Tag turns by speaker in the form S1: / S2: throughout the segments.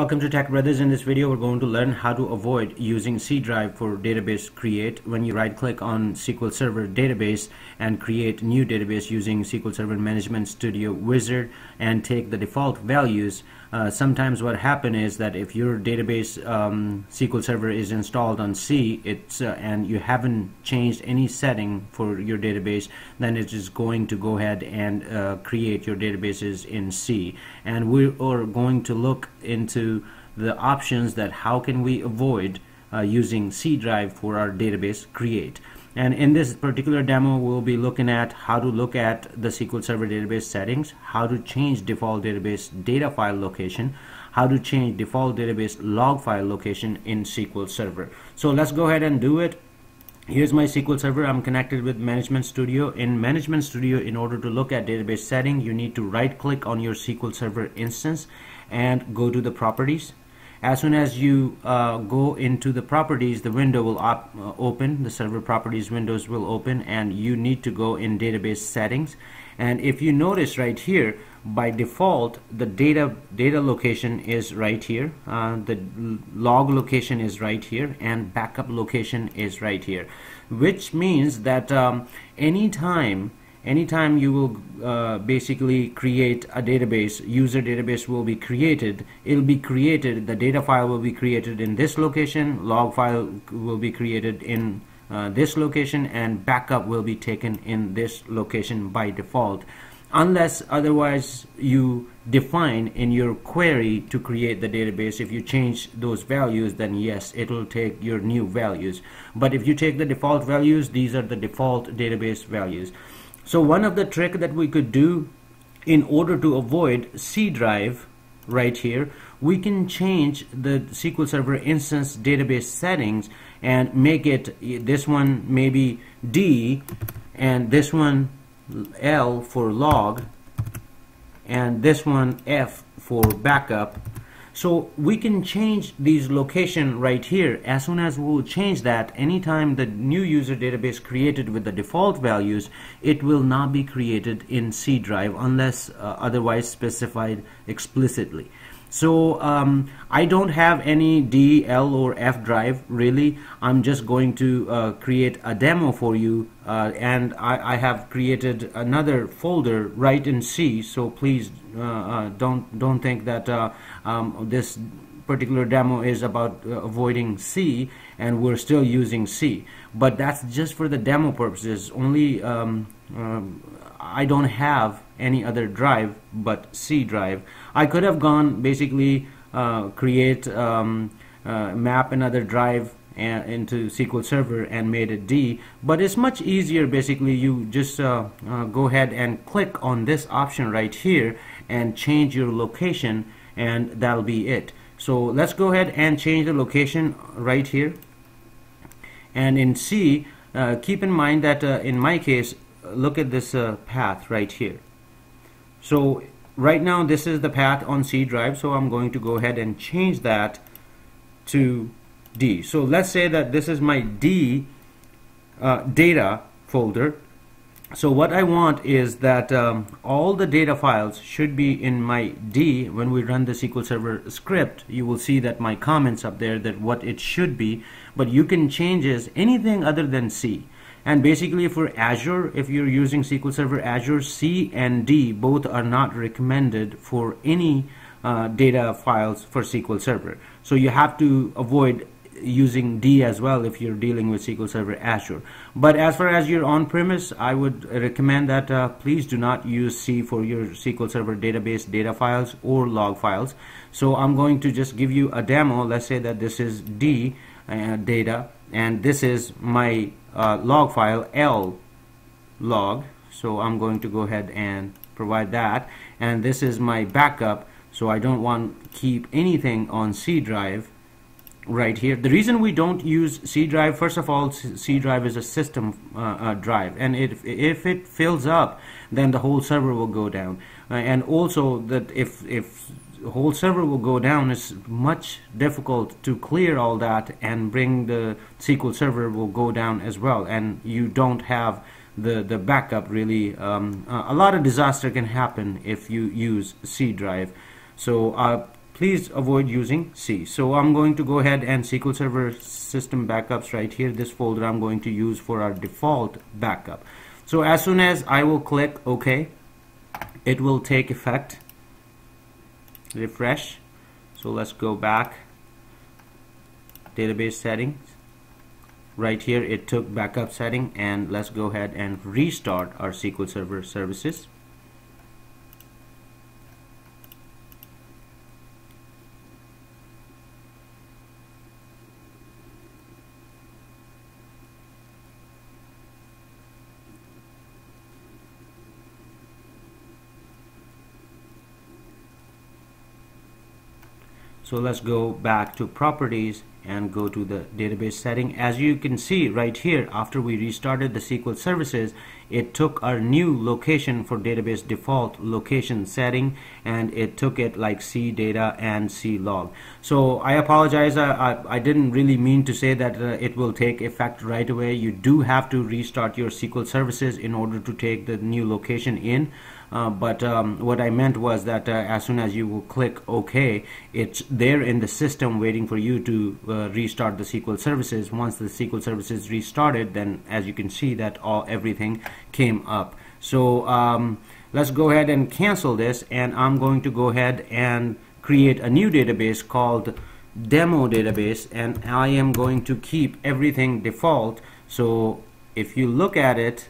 S1: Welcome to Tech Brothers. In this video, we're going to learn how to avoid using C drive for database create when you right click on SQL Server database and create new database using SQL Server Management Studio Wizard and take the default values. Uh, sometimes what happen is that if your database um, SQL Server is installed on C it's uh, and you haven't changed any setting for your database then it is going to go ahead and uh, create your databases in C. And we are going to look into the options that how can we avoid uh, using C drive for our database create and in this particular demo we'll be looking at how to look at the SQL Server database settings how to change default database data file location how to change default database log file location in SQL Server so let's go ahead and do it Here's my SQL Server. I'm connected with Management Studio. In Management Studio, in order to look at database setting, you need to right click on your SQL Server instance and go to the properties as soon as you uh, go into the properties the window will op uh, open the server properties windows will open and you need to go in database settings. And if you notice right here by default the data data location is right here uh, the log location is right here and backup location is right here. Which means that um, anytime anytime you will uh, basically create a database user database will be created. It'll be created the data file will be created in this location log file will be created in uh, this location and backup will be taken in this location by default. Unless otherwise you define in your query to create the database if you change those values then yes it will take your new values. But if you take the default values these are the default database values so one of the trick that we could do in order to avoid C drive right here, we can change the SQL Server instance database settings and make it this one maybe D and this one L for log and this one F for backup so we can change these location right here. As soon as we'll change that anytime the new user database created with the default values it will not be created in C drive unless uh, otherwise specified explicitly so um, I don't have any D, L or F drive really. I'm just going to uh, create a demo for you uh, and I, I, have created another folder right in C so please uh, uh don't don't think that uh, um, this particular demo is about uh, avoiding C and we're still using C. But that's just for the demo purposes. Only um, um, I don't have any other drive but C drive. I could have gone basically uh, create um, uh, map another drive into SQL Server and made it D. But it's much easier basically you just uh, uh, go ahead and click on this option right here and change your location and that'll be it. So let's go ahead and change the location right here. And in C uh, keep in mind that uh, in my case look at this uh, path right here. So right now this is the path on C drive so I'm going to go ahead and change that to D. So let's say that this is my D uh, data folder. So what I want is that um, all the data files should be in my D. When we run the SQL Server script you will see that my comments up there that what it should be but you can change is anything other than C and basically for Azure if you're using SQL Server Azure C and D both are not recommended for any uh, data files for SQL Server so you have to avoid using D as well if you're dealing with SQL Server Azure. But as far as your on-premise, I would recommend that uh, please do not use C for your SQL Server database data files or log files. So I'm going to just give you a demo. Let's say that this is D uh, data and this is my uh, log file L log. So I'm going to go ahead and provide that. And this is my backup. So I don't want to keep anything on C drive right here. The reason we don't use C drive, first of all, C drive is a system uh, uh, drive, and if if it fills up, then the whole server will go down. Uh, and also that if if whole server will go down, it's much difficult to clear all that and bring the SQL server will go down as well, and you don't have the the backup really. Um, a lot of disaster can happen if you use C drive. So uh, please avoid using C. So I'm going to go ahead and SQL Server system backups right here. This folder I'm going to use for our default backup. So as soon as I will click OK, it will take effect. Refresh. So let's go back. Database settings. Right here it took backup setting and let's go ahead and restart our SQL Server services. So let's go back to properties and go to the database setting. As you can see right here after we restarted the SQL services it took our new location for database default location setting and it took it like C data and C log. So I apologize I, I, I didn't really mean to say that uh, it will take effect right away. You do have to restart your SQL services in order to take the new location in uh, but um, what I meant was that uh, as soon as you will click OK, it's there in the system waiting for you to uh, restart the SQL services. Once the SQL services restarted, then as you can see that all everything came up. So um, let's go ahead and cancel this, and I'm going to go ahead and create a new database called demo database, and I am going to keep everything default. So if you look at it,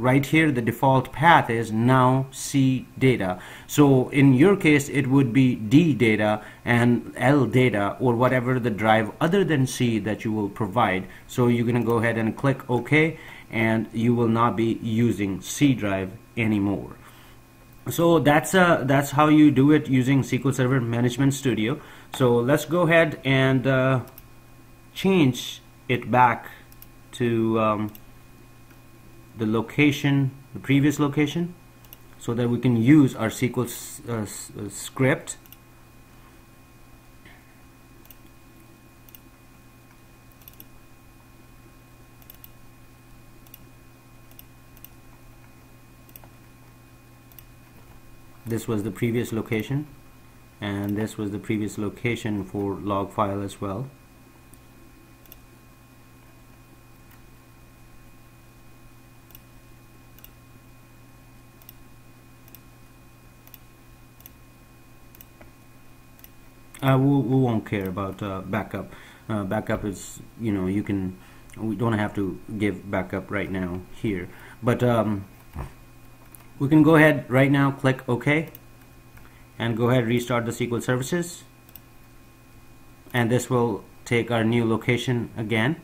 S1: right here the default path is now C data. So in your case it would be D data and L data or whatever the drive other than C that you will provide. So you're gonna go ahead and click OK and you will not be using C drive anymore. So that's uh, that's how you do it using SQL Server Management Studio. So let's go ahead and uh, change it back to um, the location, the previous location, so that we can use our SQL uh, uh, script. This was the previous location and this was the previous location for log file as well uh, we, we won't care about uh, backup. Uh, backup is you know you can we don't have to give backup right now here. But um, we can go ahead right now click OK and go ahead restart the SQL services. And this will take our new location again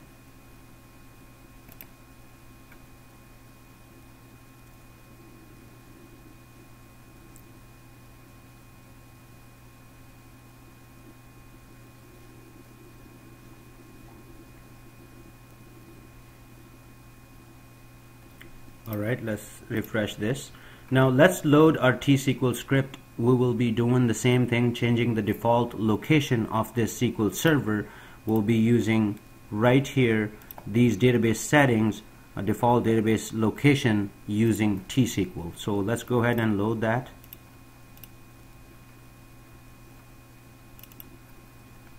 S1: alright let's refresh this. Now let's load our T-SQL script. We will be doing the same thing changing the default location of this SQL server. We'll be using right here these database settings a default database location using T-SQL so let's go ahead and load that.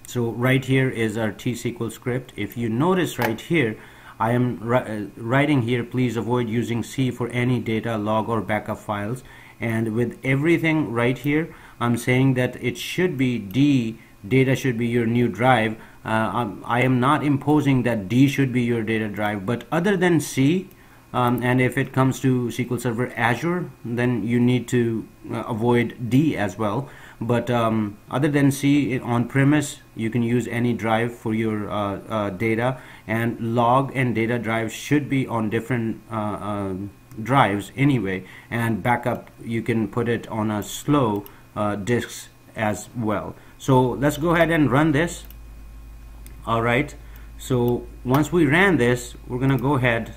S1: So right here is our T-SQL script. If you notice right here I am uh, writing here please avoid using C for any data log or backup files. And with everything right here I'm saying that it should be D data should be your new drive. Uh, I am not imposing that D should be your data drive but other than C um, and if it comes to SQL Server Azure then you need to uh, avoid D as well but um, other than C on premise you can use any drive for your uh, uh, data. And log and data drives should be on different uh, um, drives anyway. And backup you can put it on a slow uh, disks as well. So let's go ahead and run this. Alright so once we ran this we're gonna go ahead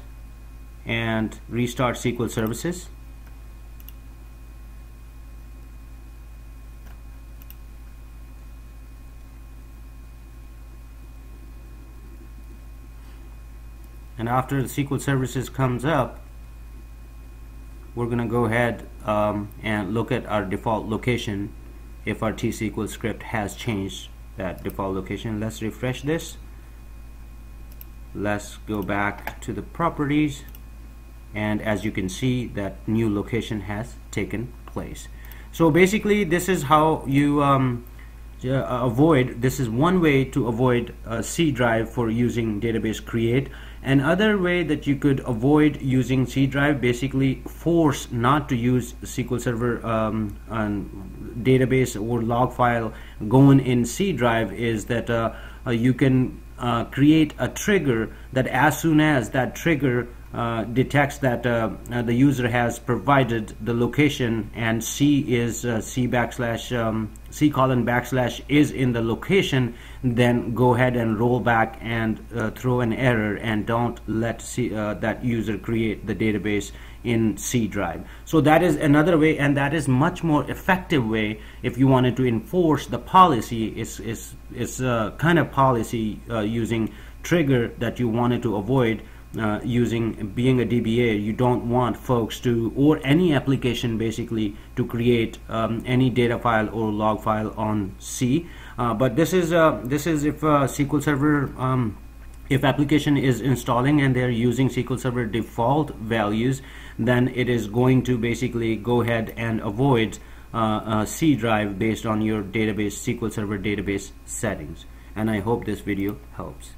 S1: and restart SQL services and after the SQL services comes up we're gonna go ahead um, and look at our default location if our T-SQL script has changed that default location. Let's refresh this. Let's go back to the properties. And as you can see that new location has taken place. So basically this is how you um, uh, avoid this is one way to avoid a C drive for using database create another way that you could avoid using C drive basically force not to use SQL Server um, database or log file going in C drive is that uh, uh, you can uh, create a trigger that as soon as that trigger uh, detects that uh, uh, the user has provided the location and C is uh, C backslash um, C colon backslash is in the location then go ahead and roll back and uh, throw an error and don't let C, that user create the database in C drive. So that is another way and that is much more effective way if you wanted to enforce the policy is it's, it's a kind of policy using trigger that you wanted to avoid uh, using being a DBA you don't want folks to or any application basically to create um, any data file or log file on C. Uh, but this is uh, this is if uh, SQL Server um, if application is installing and they're using SQL Server default values then it is going to basically go ahead and avoid uh, C drive based on your database SQL Server database settings. And I hope this video helps